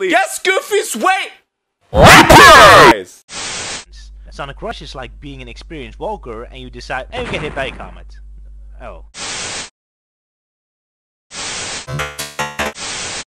Please. Guess Goofy's weight! Sonic Rush is like being an experienced walker and you decide, hey, we get hit by a comet. Oh.